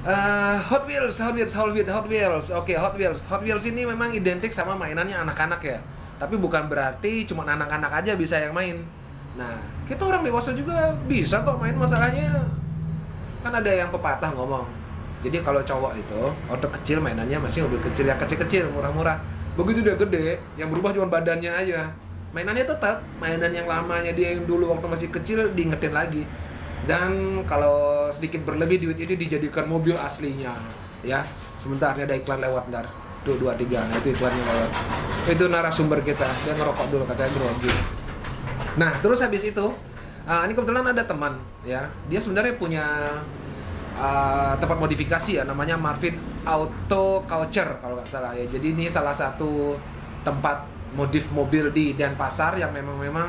Eh, Hot Wheels, Hot Wheels, Hot Wheels, Hot Wheels. Oke, Hot Wheels. Hot Wheels ini memang identik sama mainannya anak-anak ya. Tapi bukan berarti cuma anak-anak aja bisa yang main. Nah, kita orang dewasa juga bisa kok main masalahnya. Kan ada yang pepatah ngomong. Jadi kalau cowok itu waktu kecil mainannya masih mobil kecil yang kecil-kecil murah-murah. Begitu dia gede, yang berubah cuma badannya aja. Mainannya tetap mainan yang lamanya dia yang dulu waktu masih kecil diingetin lagi. Dan kalau sedikit berlebih duit ini dijadikan mobil aslinya, ya. Sebentar ini ada iklan lewat ntar. Tuh dua tiga, nah itu iklannya lewat. Itu narasumber kita, dia ngerokok dulu katanya grogi. Nah terus habis itu, ah, ini kebetulan ada teman, ya. Dia sebenarnya punya uh, tempat modifikasi ya namanya Marvin Auto Culture kalau nggak salah ya jadi ini salah satu tempat modif mobil di Denpasar yang memang memang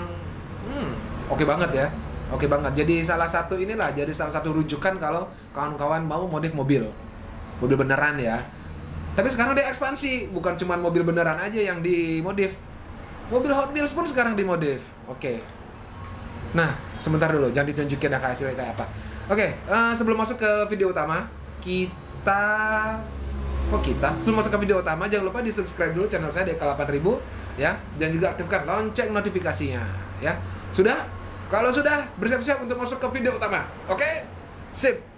hmm, oke banget ya oke banget jadi salah satu inilah jadi salah satu rujukan kalau kawan-kawan mau modif mobil mobil beneran ya tapi sekarang dia ekspansi bukan cuma mobil beneran aja yang dimodif mobil Hot Wheels pun sekarang dimodif oke Nah, sebentar dulu, jangan ditunjukin ya hasilnya kayak apa. Oke, eh, sebelum masuk ke video utama, kita kok kita? Sebelum masuk ke video utama, jangan lupa di subscribe dulu channel saya DK8000 ya, dan juga aktifkan lonceng notifikasinya ya. Sudah? Kalau sudah, bersiap-siap untuk masuk ke video utama. Oke? Sip.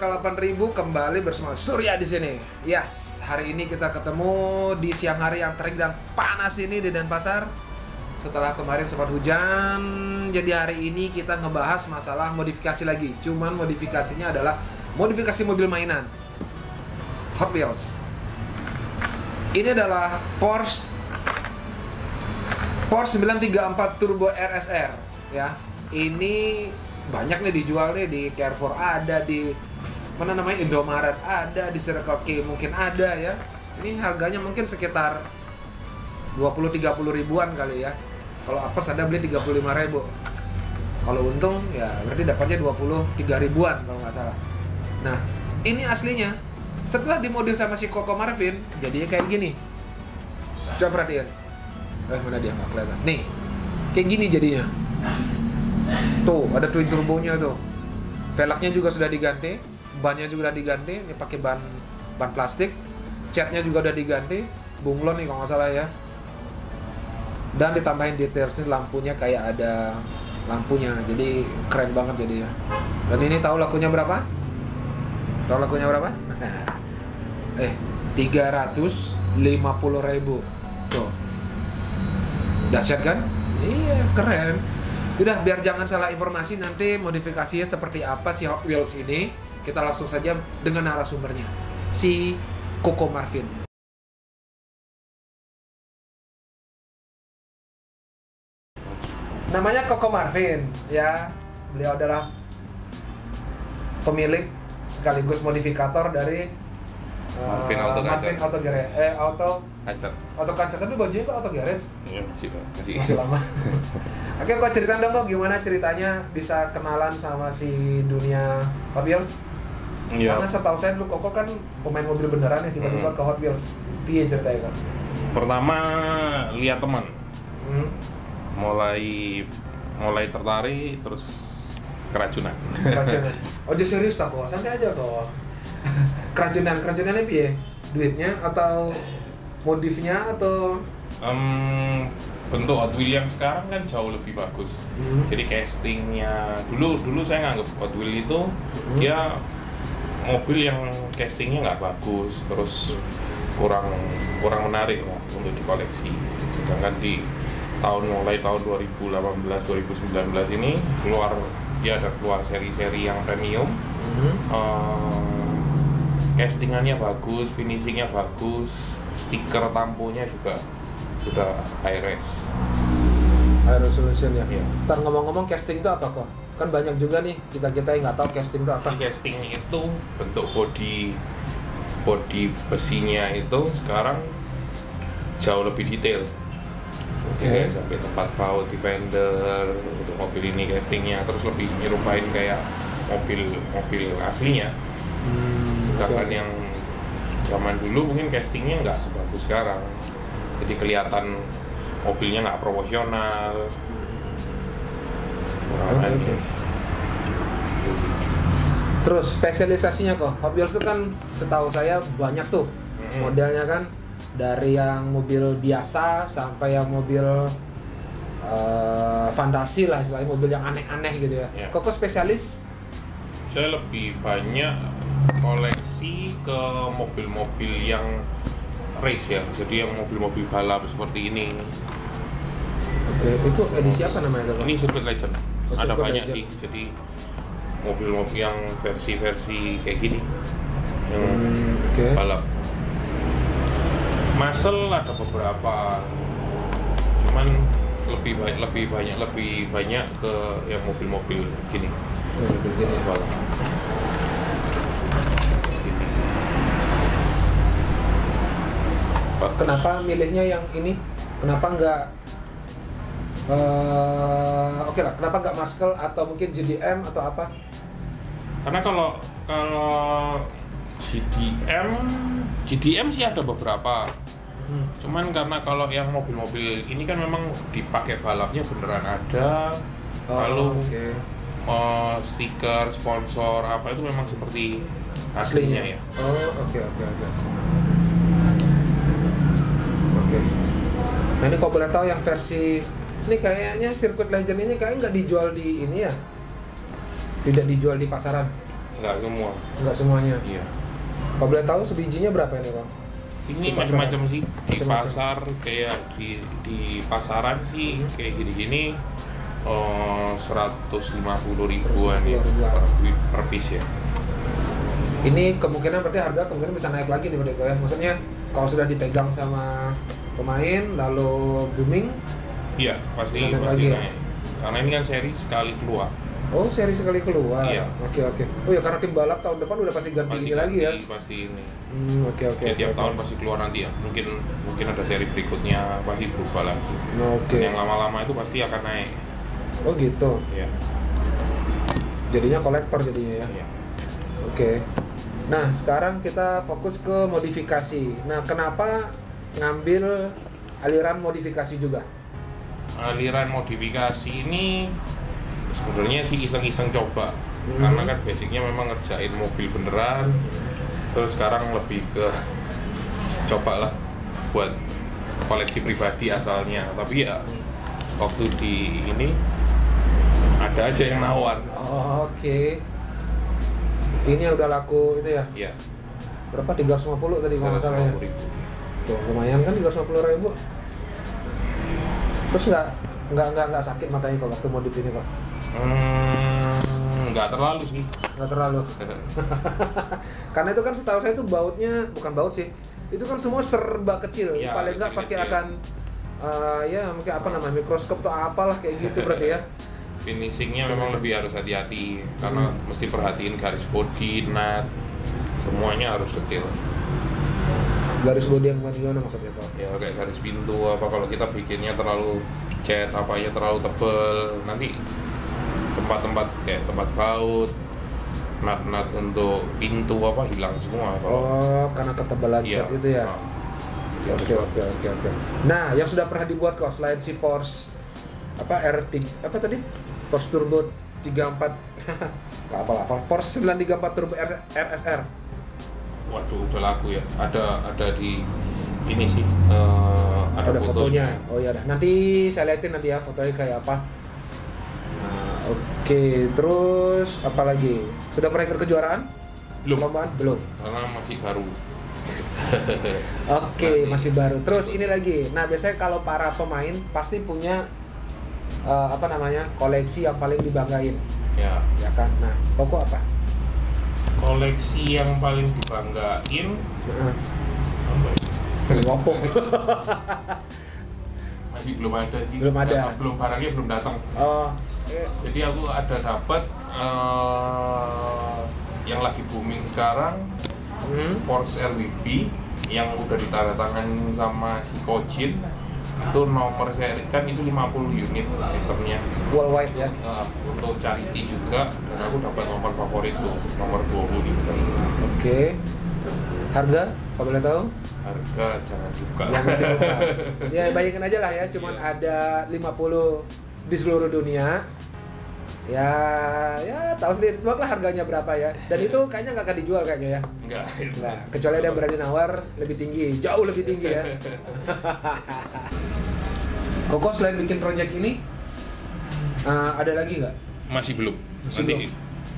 Channel DK8000 kembali bersama Surya di sini. Yes, hari ini kita ketemu di siang hari yang terik dan panas ini di Denpasar. Setelah kemarin sempat hujan, jadi hari ini kita ngebahas masalah modifikasi lagi. Cuman modifikasinya adalah modifikasi mobil mainan. Hot Wheels. Ini adalah Porsche Porsche 934 Turbo RSR ya. Ini banyak nih dijual nih di Carrefour ada di mana namanya Indomaret ada di Circle K mungkin ada ya. Ini harganya mungkin sekitar 20-30 ribuan kali ya. Kalau apes ada beli 35 ribu. Kalau untung ya berarti dapatnya 23 ribuan kalau nggak salah. Nah, ini aslinya setelah dimodif sama si Coco Marvin jadinya kayak gini. Coba perhatiin. Eh mana dia nggak kelihatan. Nih, kayak gini jadinya. Tuh, ada twin turbonya tuh. Velgnya juga sudah diganti, bannya juga sudah diganti, ini pakai ban ban plastik. Catnya juga udah diganti, bunglon nih kalau nggak salah ya. Dan ditambahin details ini lampunya kayak ada lampunya, jadi keren banget jadi ya. Dan ini tahu lakunya berapa? Tahu lakunya berapa? eh, 350 ribu. Tuh. Dahsyat kan? Iya, keren. Udah, biar jangan salah informasi nanti modifikasinya seperti apa si Hot Wheels ini. Kita langsung saja dengan narasumbernya. Si Coco Marvin. Namanya Coco Marvin, ya. Beliau adalah pemilik sekaligus modifikator dari eh, Marvin Auto Marvin. Auto Garage. Eh, Auto. Auto Kaca tapi bajunya kok Auto Garage? Iya, masih, masih. masih lama. Oke, kok ceritain dong kok gimana ceritanya bisa kenalan sama si dunia Hot Wheels? Iya. Karena setahu saya dulu Koko kan pemain mobil beneran ya tiba-tiba Hmm. ke Hot Wheels. Piye ceritanya kan? Pertama lihat teman, Hmm. mulai mulai tertarik terus keracunan. Keracunan. Ojo serius tak kok, santai aja kok. Keracunan, keracunannya piye? Duitnya atau modifnya atau Em, bentuk Hot Wheels yang sekarang kan jauh lebih bagus. Hmm. Jadi castingnya dulu dulu saya nganggap Hot Wheels itu Hmm. dia mobil yang castingnya nggak bagus, terus kurang kurang menarik lah untuk dikoleksi. Sedangkan di tahun mulai tahun 2018 2019 ini keluar dia ada keluar seri-seri yang premium Hmm. Eh, castingannya bagus, finishingnya bagus, stiker tampunya juga sudah high res. high resolution ya. Iya. Ntar ngomong-ngomong casting itu apa kok? Kan banyak juga nih kita kita yang nggak tahu casting itu apa. Casting itu bentuk body body besinya itu sekarang jauh lebih detail. Oke. Kayak sampai tempat baut di fender untuk mobil ini castingnya terus lebih nyerupain kayak mobil mobil aslinya. Hmm, Sedangkan oke. yang zaman dulu mungkin castingnya nggak sebagus sekarang. Jadi kelihatan mobilnya nggak proporsional. Kurang Oke, manis. Terus spesialisasinya kok, Hot Wheels itu kan setahu saya banyak tuh Mm-mm. modelnya kan dari yang mobil biasa sampai yang mobil eh, fantasi lah istilahnya mobil yang aneh-aneh gitu ya. Iya. Koko spesialis Saya lebih banyak koleksi ke mobil-mobil yang race ya, jadi yang mobil-mobil balap seperti ini. Oke, itu edisi apa namanya? Ini Circuit Legend. Oh, Ada banyak Legend. sih, jadi mobil-mobil yang versi-versi kayak gini, yang Hmm, Oke. balap. Muscle ada beberapa, cuman lebih banyak lebih banyak lebih banyak ke yang mobil-mobil gini. Mobil gini. balap. Gini. Kenapa milihnya yang ini? Kenapa nggak eh oke lah, kenapa nggak Muscle atau mungkin GDM atau apa? Karena kalau kalau GDM GDM sih ada beberapa. Hmm. Cuman karena kalau yang mobil-mobil ini kan memang dipakai balapnya beneran ada. Oh, Lalu oke. eh, stiker, sponsor apa itu memang seperti aslinya ya. Oh, oke oke oke. Oke. Nah ini kalau boleh tahu yang versi ini kayaknya Circuit Legend ini kayaknya nggak dijual di ini ya? Tidak dijual di pasaran, Enggak semua. nggak semuanya. Iya. Kalau boleh tahu sebijinya berapa ini kok? Ini macam-macam sih di Macam-macam. pasar kayak di, di pasaran sih kayak gini-gini eh, 150 ribuan ya 150 ribuan. per, per piece ya. Ini kemungkinan berarti harga kemungkinan bisa naik lagi nih kok ya. Maksudnya kalau sudah dipegang sama pemain lalu booming, Iya pasti Bisa naik pasti lagi ya? naik. Karena ini kan seri sekali keluar. Oh seri sekali keluar. Iya. Oke oke. Oh ya karena tim balap tahun depan udah pasti ganti Pasti ini lagi ya. Pasti ini. Hmm, oke oke. Jadi tiap oke, tahun pasti keluar nanti ya. Mungkin mungkin ada seri berikutnya pasti berubah lagi. Oke. Yang lama-lama itu pasti akan naik. Oh gitu. Ya. Jadinya kolektor jadinya ya. Iya. Oke. Nah, sekarang kita fokus ke modifikasi. Nah, kenapa ngambil aliran modifikasi juga? aliran modifikasi ini sebenarnya sih iseng-iseng coba Hmm. karena kan basicnya memang ngerjain mobil beneran terus sekarang lebih ke coba lah buat koleksi pribadi asalnya tapi ya waktu di ini ada aja yang nawar Oh, Oke. Ini yang udah laku itu ya. ya Berapa? 350 tadi kalau salah ya. 150 ribu Tuh, lumayan kan 350 ribu. Terus nggak nggak nggak nggak sakit matanya kalau waktu modif ini kok? Hmm, nggak terlalu sih Nggak terlalu. Karena itu kan setahu saya itu bautnya bukan baut sih. Itu kan semua serba kecil. Iya, Paling nggak pakai akan eh, ya mungkin apa namanya mikroskop atau apalah kayak gitu berarti ya. finishingnya memang lebih harus hati-hati karena Hmm. mesti perhatiin garis body, nut, semuanya harus detail. Garis bodi yang gimana maksudnya Pak? Ya kayak garis pintu apa kalau kita bikinnya terlalu cat apanya terlalu tebel nanti tempat-tempat kayak tempat baut nut-nut untuk pintu apa hilang semua kalau Oh, karena ketebalan iya. cat itu ya. Nah, Oke oke oke oke. Nah, yang sudah pernah dibuat kok selain si Porsche apa R3 apa tadi? Porsche Turbo 34 Gak apa apa. Porsche 934 Turbo R- RSR. waduh udah laku ya ada ada di ini sih eh, Ada, fotonya. Oh iya. Nanti saya liatin nanti ya fotonya kayak apa. Oke. Terus apa lagi? Sudah pernah ikut kejuaraan? belum Perlombaan? Belum. karena masih baru Oke, masih baru. Terus ini lagi. Nah, biasanya kalau para pemain pasti punya eh, apa namanya? koleksi yang paling dibanggain, ya ya kan? Nah, Koko apa? koleksi yang paling dibanggain Heeh. apa ya? Masih belum ada sih. Belum ada. Karena belum barangnya belum datang. Oh, jadi aku ada dapat eh, yang lagi booming sekarang hmm, Porsche LWB yang udah ditandatangani sama si Kojin itu nomor seri kan itu 50 unit itemnya. Worldwide ya. Eh, untuk charity juga. Dan aku dapat nomor favorit tuh nomor 20 liter Oke. Harga kalau boleh tahu? harga jangan dibuka. ya bayangin aja lah ya, cuman Iya. ada 50 di seluruh dunia. Ya, ya tahu sendiri lah harganya berapa ya. Dan itu kayaknya nggak akan dijual kayaknya ya. enggak itu. Nah, kecuali ada yang berani nawar lebih tinggi, jauh lebih tinggi ya. Koko selain bikin project ini, eh, ada lagi nggak? masih belum Masih nanti belum.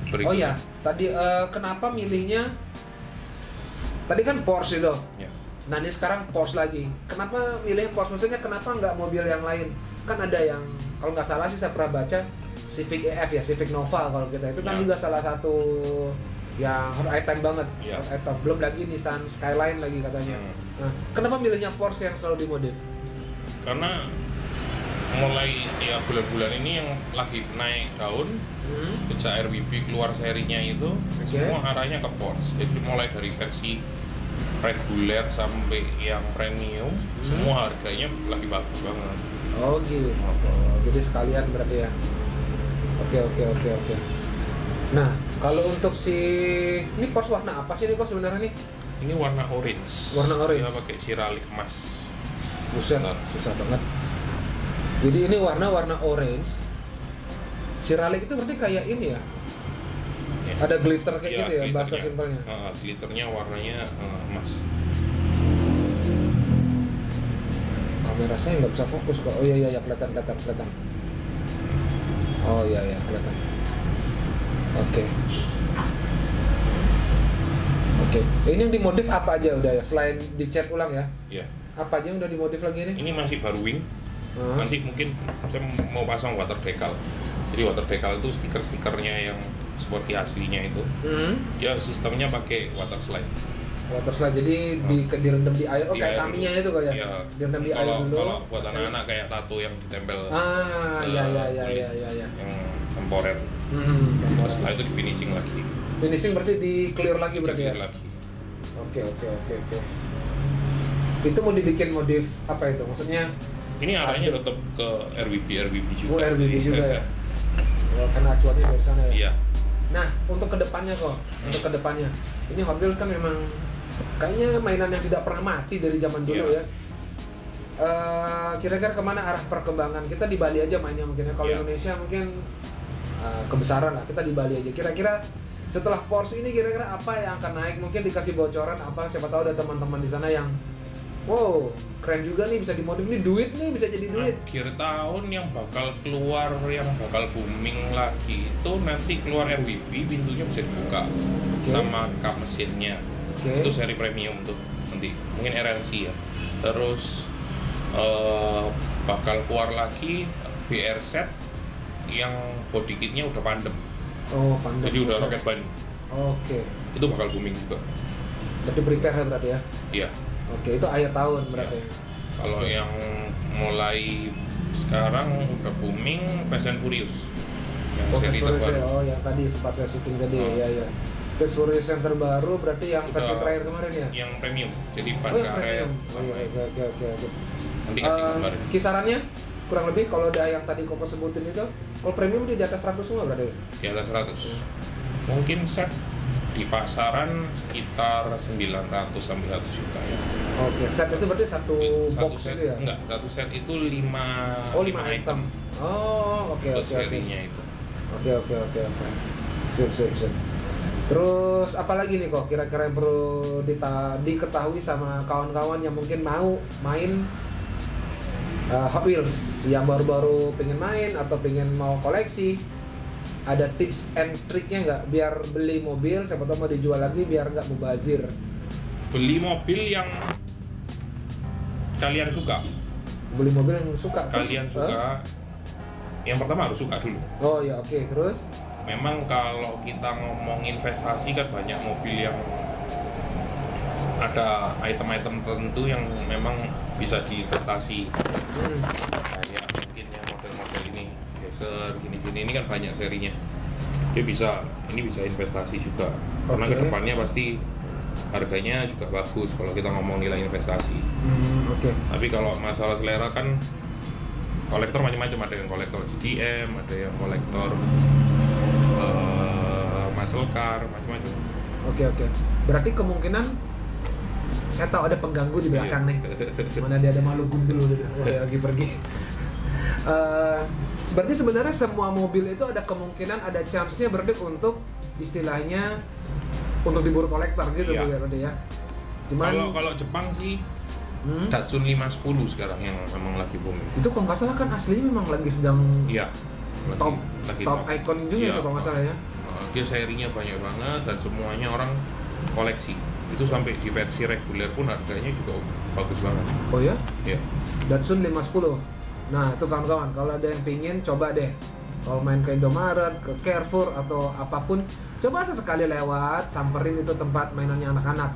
berikutnya. Oh ya, tadi eh, kenapa milihnya? Tadi kan Porsche itu. Ya. Nah ini sekarang Porsche lagi. Kenapa milih Porsche? Maksudnya kenapa nggak mobil yang lain? Kan ada yang kalau nggak salah sih saya pernah baca Civic EF ya, Civic Nova kalau kita itu kan Ya. juga salah satu yang hot item banget. Ya. Hot item. Belum lagi Nissan Skyline lagi katanya. Hmm. Nah, kenapa milihnya Porsche yang selalu dimodif? karena mulai ya bulan-bulan ini yang lagi naik daun Hmm? sejak RWB keluar serinya itu Oke. semua arahnya ke Porsche jadi mulai dari versi reguler sampai yang premium Hmm. semua harganya lagi bagus banget Oh gitu. Jadi sekalian berarti ya. Oke oke oke oke. Nah kalau untuk si ini Porsche warna apa sih ini kok sebenarnya nih? ini warna orange Warna orange. dia pakai siralik emas Buset, susah banget. Jadi ini warna-warna orange. Siralik itu berarti kayak ini ya? Ya. Ada glitter kayak Ya, gitu ya, bahasa simpelnya. Ah, glitternya warnanya eh, emas Kamera saya nggak bisa fokus kok. Oh iya iya, iya kelihatan kelihatan kelihatan. Oh iya iya kelihatan. Oke. Oke. Ini yang dimodif apa aja udah ya? Selain dicat ulang ya? ya Apa aja yang udah dimodif lagi ini? ini masih baru wing Hah? nanti mungkin saya mau pasang water decal jadi water decal itu stiker-stikernya yang seperti aslinya itu Hmm. ya sistemnya pakai water slide Water slide jadi di direndam di air. Oh Di kayak air dulu. itu kali ya? Iya. Direndam di air kalau dulu. kalau buat anak-anak kayak tato yang ditempel Ah, iya iya iya iya iya. iya. yang temporer Hmm. Terus setelah itu di finishing lagi Finishing berarti di clear lagi berarti ya? Di-clear lagi Oke oke oke oke. Itu mau dibikin modif apa itu? Maksudnya ini arahnya tetap ke RWB RWB juga Oh, RWB sih. juga ya? oh, karena acuannya dari sana ya? iya Nah, untuk ke depannya kok, untuk ke depannya, ini Hot Wheels kan memang kayaknya mainan yang tidak pernah mati dari zaman dulu Iya. ya. Eh, kira-kira ke mana arah perkembangan kita di Bali aja mainnya mungkin ya. Kalau Iya. Indonesia mungkin eh, kebesaran lah kita di Bali aja. Kira-kira setelah Porsche ini kira-kira apa yang akan naik? Mungkin dikasih bocoran apa? Siapa tahu ada teman-teman di sana yang wow keren juga nih bisa dimodif nih duit nih bisa jadi duit. akhir tahun yang bakal keluar yang bakal booming lagi itu nanti keluar RWB pintunya bisa dibuka Oke. sama kap mesinnya Oke. itu seri premium tuh nanti mungkin RLC ya terus eh, bakal keluar lagi BR set yang body kitnya udah pandem Oh pandang. jadi udah roket ban Oke. itu bakal booming juga Berarti prepare ya berarti ya. iya Oke, itu akhir tahun berarti. Iya. kalau yang mulai sekarang udah booming Fast and Furious yang Oh, seri Furious terbaru ya. oh yang tadi sempat saya syuting tadi, Oh. ya ya. Fast Furious yang terbaru berarti yang Udah. versi terakhir kemarin ya? yang premium jadi ban Oh, yang premium. Oh iya, oke oke oke oke. nanti kasih Eh, gambar kisarannya kurang lebih kalau ada yang tadi koko sebutin itu, kalau premium di atas 100 semua berarti. di atas 100 mungkin set di pasaran sekitar 900 sampai 1 juta ya. Oke, set itu berarti satu, satu box set itu ya? enggak satu set itu 5 Oh, lima item. Oh, oke untuk oke oke. serinya itu Oke oke oke oke. Sip sip sip. Terus apa lagi nih kok kira-kira yang perlu dita- diketahui sama kawan-kawan yang mungkin mau main uh, Hot Wheels yang baru-baru pengen main atau pengen mau koleksi ada tips and triknya nggak? Biar beli mobil siapa tahu mau dijual lagi biar nggak mubazir. Beli mobil yang kalian suka. Beli mobil yang suka Terus, kalian eh? suka. Yang pertama harus suka dulu. Oh ya oke terus? Memang kalau kita ngomong investasi kan banyak mobil yang ada item-item tertentu yang memang bisa diinvestasi. Hmm. ini gini-gini ini kan banyak serinya dia bisa ini bisa investasi juga karena Oke. ke depannya pasti harganya juga bagus kalau kita ngomong nilai investasi Hmm, oke tapi kalau masalah selera kan kolektor macam-macam ada yang kolektor GDM ada yang kolektor eh, muscle car macam-macam Oke oke. Berarti kemungkinan saya tahu ada pengganggu di belakang nih. Mana dia ada malu gundul. Oh, lagi pergi. Eh, berarti sebenarnya semua mobil itu ada kemungkinan ada chance-nya berarti untuk istilahnya untuk diburu kolektor gitu Iya. Ya berarti ya. Cuman kalau kalau Jepang sih hmm, Datsun 510 sekarang yang memang lagi booming itu kalau nggak salah kan aslinya memang lagi sedang iya lagi, top lagi top icon juga Iya. itu kalau nggak salah ya. Uh, dia serinya banyak banget dan semuanya orang koleksi itu sampai di versi reguler pun harganya juga bagus banget Oh ya? ya Datsun 510. Nah, itu kawan-kawan, kalau ada yang pingin coba deh. Kalau main ke Indomaret, ke Carrefour atau apa pun, coba sesekali lewat, samperin itu tempat mainannya anak-anak.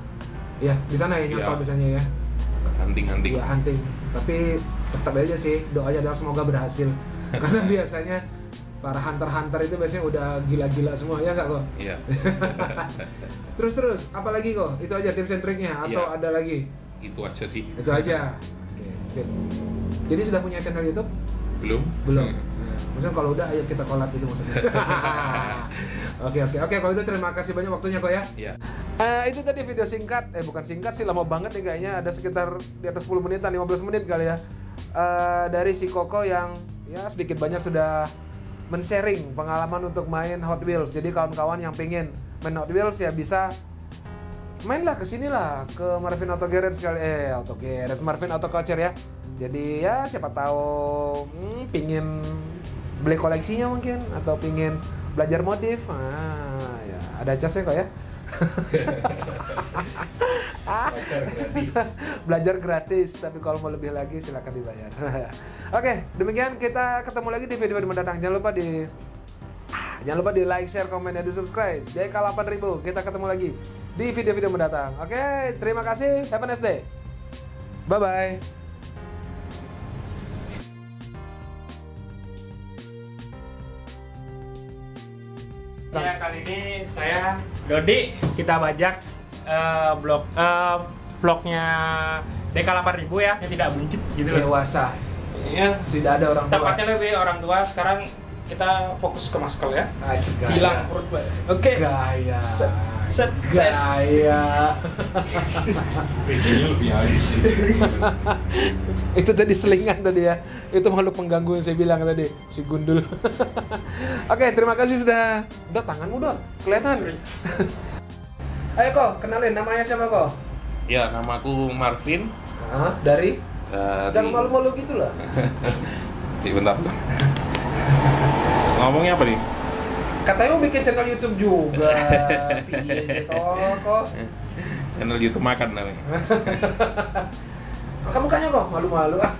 Ya, di sana ya nyantol Iya. biasanya ya. hunting-hunting Iya, hunting. Tapi tetap aja sih, doanya adalah semoga berhasil. Karena biasanya para hunter-hunter itu biasanya udah gila-gila semua, ya nggak kok? iya Terus terus, apa lagi kok? Itu aja tips and triknya atau Iya. ada lagi? itu aja sih Itu aja. Oke, sip. Jadi sudah punya channel YouTube? belum. Belum. Maksudnya kalau udah ayo kita collab itu maksudnya. Oke oke. Oke kalau itu terima kasih banyak waktunya kok ya. Iya. Eh, itu tadi video singkat. Eh bukan singkat sih lama banget nih kayaknya. Ada sekitar di atas 10 menitan 15 menit kali ya. Eh, dari si Koko yang ya sedikit banyak sudah men-sharing pengalaman untuk main Hot Wheels. Jadi kawan-kawan yang pengen main Hot Wheels ya bisa mainlah ke sini lah ke Marvin Auto Garage sekali eh Auto Garage Marvin Auto Coucher ya jadi ya siapa tahu hmm, pingin beli koleksinya mungkin atau pingin belajar modif ah ya ada casnya kok ya belajar gratis tapi kalau mau lebih lagi silakan dibayar oke demikian kita ketemu lagi di video mendatang jangan lupa di Ah, Jangan lupa di like, share, komen, dan di subscribe. DK8000, kita ketemu lagi di video-video mendatang. Oke, terima kasih. Have a nice day. Bye-bye. Ya kali ini saya Dodi kita bajak eh, blog eh, vlognya DK 8000 ya yang tidak buncit gitu loh. Dewasa. Ya, Tidak ada orang tua. tepatnya lebih orang tua sekarang kita fokus ke maskel ya. Asik, gaya. Hilang perut. Oke. Gaya. Set, set. Gaya. PC-nya lebih halus itu tadi selingan tadi ya. Itu makhluk pengganggu yang saya bilang tadi, si gundul. Oke, terima kasih sudah. Udah tanganmu dong, kelihatan. Ayo kok, kenalin namanya siapa kok? ya namaku Marvin Hah? dari? dari Jangan malu-malu gitu lah. Bentar. Ngomongnya apa nih Katanya mau bikin channel YouTube juga. Piye sih kok? channel YouTube makan namanya Kamu mukanya kok malu-malu ah.